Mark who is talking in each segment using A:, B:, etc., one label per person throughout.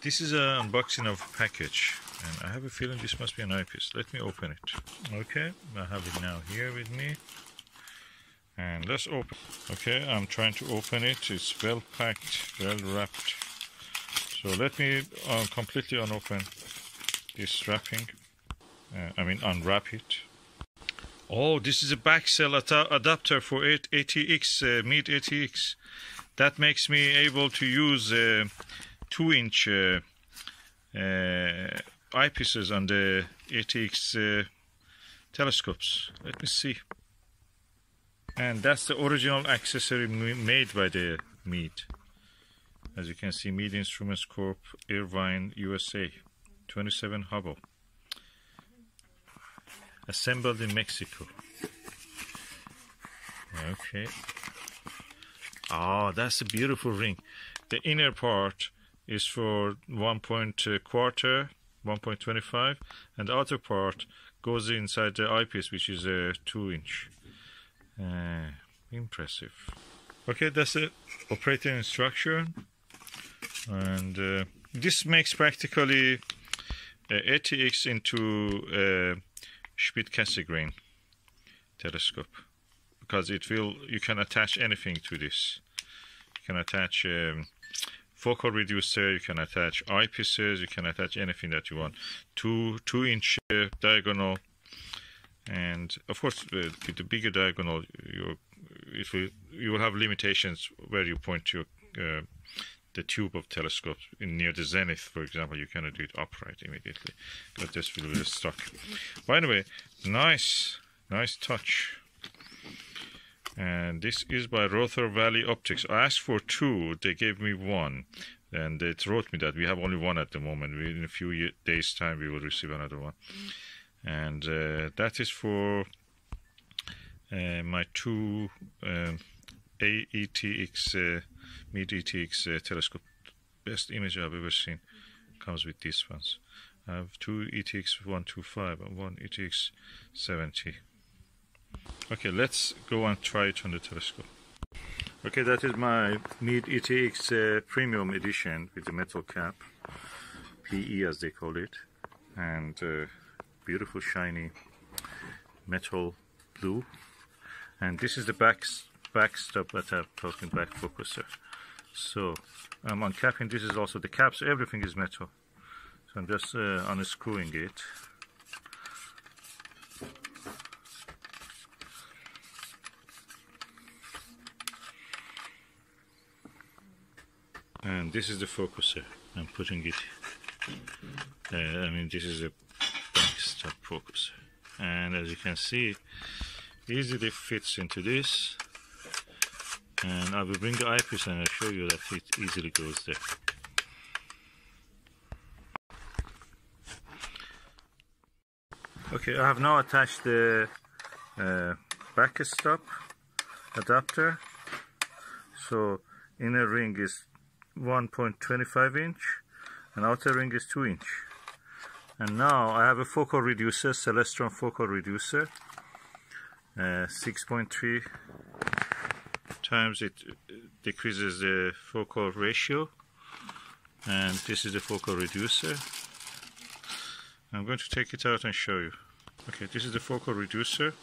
A: This is an unboxing of package, and I have a feeling this must be an eyepiece. Let me open it. Okay, I have it now here with me. And let's open. Okay, I'm trying to open it. It's well packed, well wrapped. So let me uh, completely unopen this wrapping. Uh, I mean, unwrap it. Oh, this is a back cell adapter for ETX, uh, Meade ETX. That makes me able to use uh, two inch uh, uh, eyepieces on the ETX uh, telescopes. Let me see. And that's the original accessory made by the Meade. As you can see, Meade Instruments Corp, Irvine, USA, 27 Hubble. Assembled in Mexico. Okay. Ah, oh, that's a beautiful ring. The inner part is for 1 point uh, quarter, 1.25, and the outer part goes inside the eyepiece, which is a 2 inch. Uh, impressive. Okay, that's the operating instruction. And uh, this makes practically uh, ETX into a Schmidt-Cassegrain telescope because it will you can attach anything to this you can attach um, focal reducer, you can attach eyepieces, you can attach anything that you want. Two two inch diagonal, and of course with the bigger diagonal, you will you will have limitations where you point your uh, the tube of telescope in near the zenith, for example, you cannot do it upright immediately because this will be stuck. By the way, nice, nice touch and this is by Rother Valley Optics. I asked for two, they gave me one, and they wrote me that we have only one at the moment. In a few days' time, we will receive another one, and uh, that is for uh, my two um, AETX uh, Meade ETX uh, telescope. Best image I've ever seen comes with these ones. I have two ETX 125 and one ETX 70. Okay, let's go and try it on the telescope. Okay, that is my Meade ETX uh, Premium Edition with the metal cap, PE as they call it, and uh, beautiful shiny metal blue. And this is the back backstop that I'm talking back focuser. So I'm uncapping. This is also the cap, so everything is metal. So I'm just uh, unscrewing it. And this is the focuser I'm putting it uh, I mean this is a backstop focuser and as you can see easily fits into this. And I will bring the eyepiece and I'll show you that it easily goes there. Okay I have now attached the uh, backstop adapter. So inner ring is 1.25 inch and outer ring is 2 inch. And now I have a focal reducer Celestron focal reducer. Uh, 6.3 times it decreases the focal ratio. And this is the focal reducer. I'm going to take it out and show you. Okay this is the focal reducer.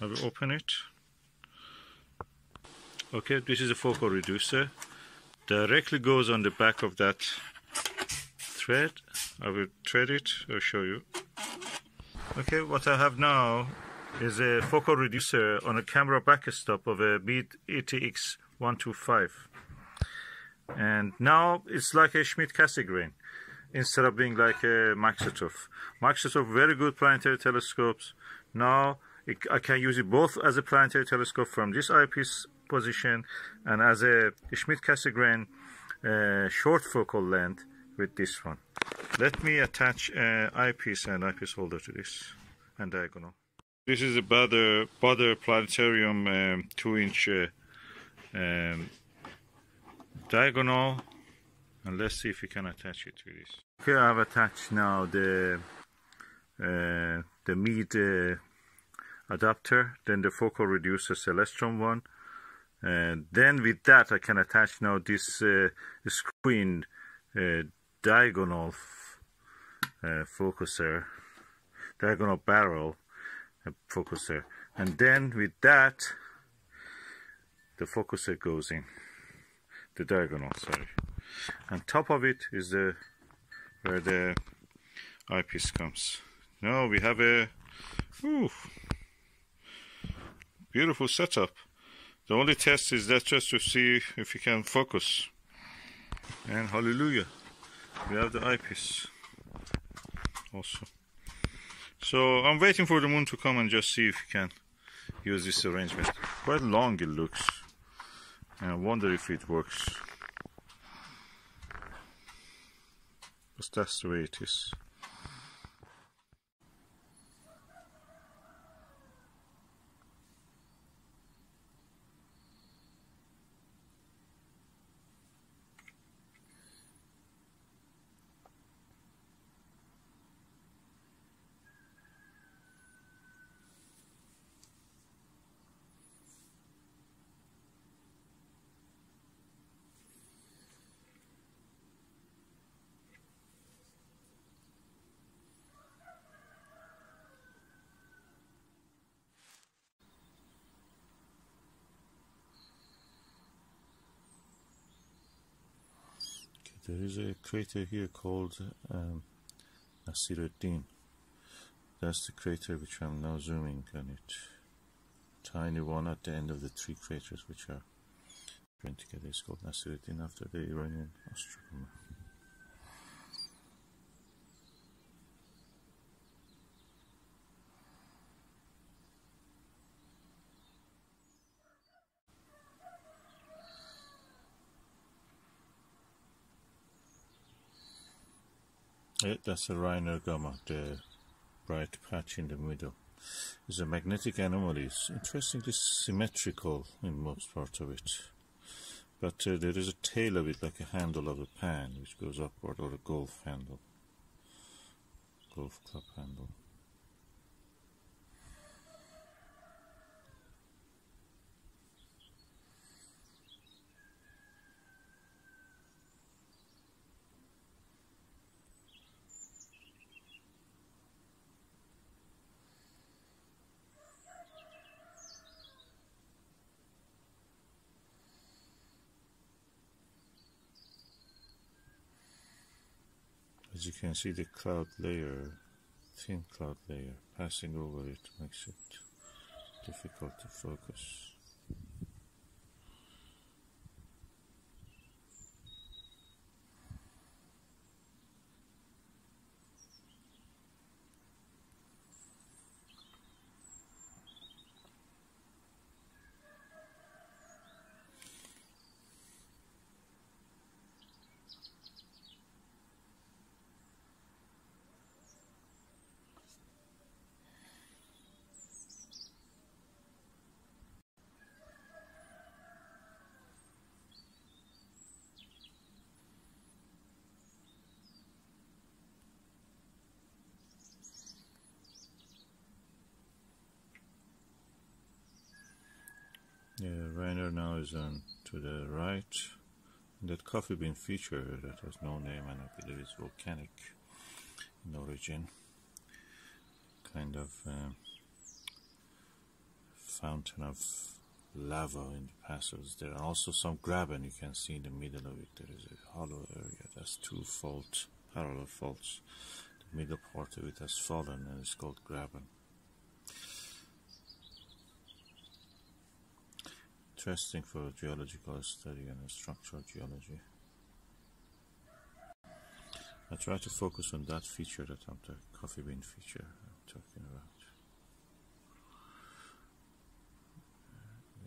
A: I will open it. Okay this is the focal reducer directly goes on the back of that thread. I will thread it, I'll show you. Okay, what I have now is a focal reducer on a camera backstop of a Meade ETX 125. And now it's like a Schmidt-Cassegrain instead of being like a Maksutov. Maksutov, very good planetary telescopes. Now it, I can use it both as a planetary telescope from this eyepiece position and as a Schmidt-Cassegrain uh, short focal length with this one. Let me attach an eyepiece and eyepiece holder to this and diagonal. This is a Baader, Baader Planetarium um, 2 inch uh, um, diagonal and let's see if we can attach it to this. Okay, I've attached now the uh, the mid uh, adapter, then the focal reducer Celestron one, and then with that I can attach now this uh, screen uh, diagonal uh, focuser, diagonal barrel uh, focuser. And then with that, the focuser goes in, the diagonal, sorry. And top of it is the where the eyepiece comes. Now we have a ooh, beautiful setup. The only test is that just to see if you can focus. And hallelujah, we have the eyepiece also. So I'm waiting for the moon to come and just see if you can use this arrangement. Quite long it looks. And I wonder if it works. But that's the way it is. There is a crater here called um, Nasiruddin. That's the crater which I'm now zooming on it. Tiny one at the end of the three craters which are joined together. It's called Nasiruddin after the Iranian astronomer. That's a Reiner Gamma, the bright patch in the middle. It's a magnetic anomaly. It's interestingly symmetrical in most parts of it. But uh, there is a tail of it like a handle of a pan which goes upward, or a golf handle. Golf club handle. As you can see, the cloud layer, thin cloud layer, passing over it makes it difficult to focus. Yeah, Reiner now is on to the right. That coffee bean feature that has no name and I believe it's volcanic in origin. Kind of um, fountain of lava in the passages there. And also some graben you can see in the middle of it. There is a hollow area. That's two fault, parallel faults. The middle part of it has fallen and it's called graben. Interesting for geological study and structural geology. I try to focus on that feature that I'm the coffee bean feature I'm talking about.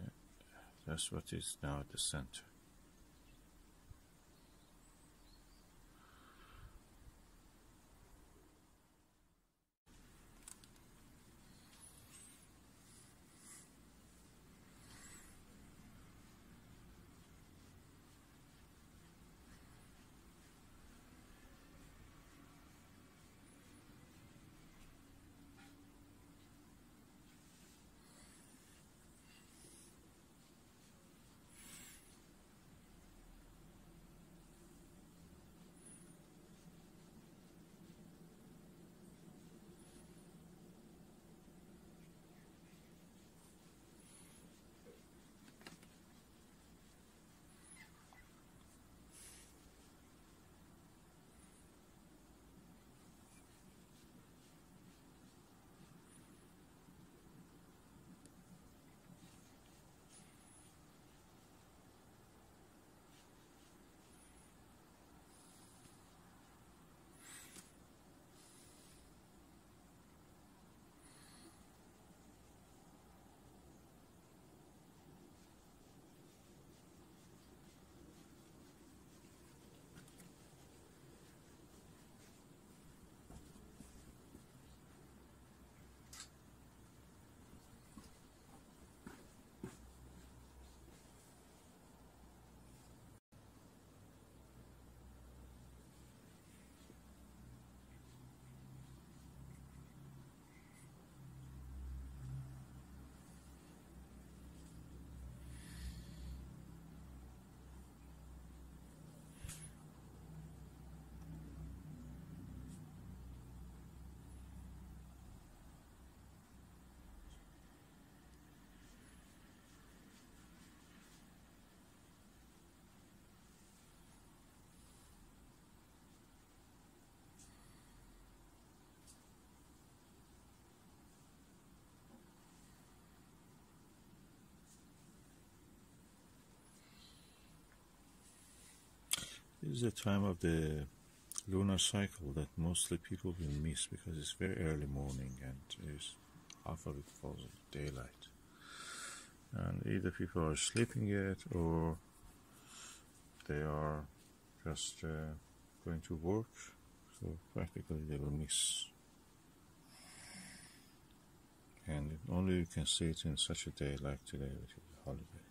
A: Yeah, that's what is now at the center. Is the time of the lunar cycle that mostly people will miss because it's very early morning and it's half of it falls in daylight. And either people are sleeping yet or they are just uh, going to work, so practically they will miss. And only you can see it in such a day like today, which is a holiday.